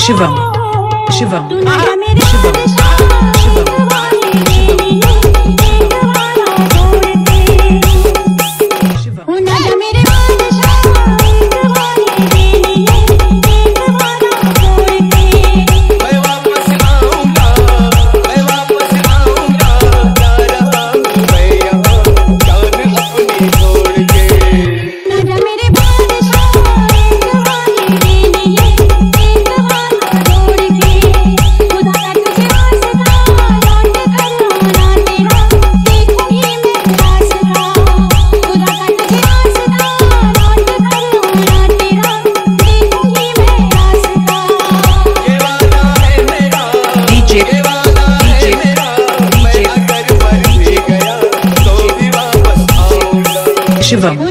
Shivam. Shivam. Ah. Shivam. Festivão.